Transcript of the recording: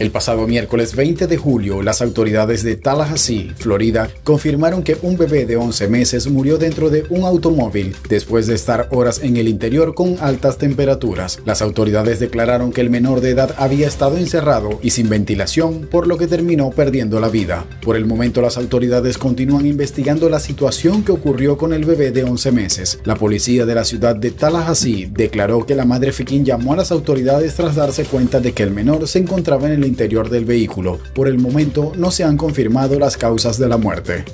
El pasado miércoles 20 de julio, las autoridades de Tallahassee, Florida, confirmaron que un bebé de 11 meses murió dentro de un automóvil después de estar horas en el interior con altas temperaturas. Las autoridades declararon que el menor de edad había estado encerrado y sin ventilación, por lo que terminó perdiendo la vida. Por el momento, las autoridades continúan investigando la situación que ocurrió con el bebé de 11 meses. La policía de la ciudad de Tallahassee declaró que la madre Fiquín llamó a las autoridades tras darse cuenta de que el menor se encontraba en el interior del vehículo. Por el momento no se han confirmado las causas de la muerte.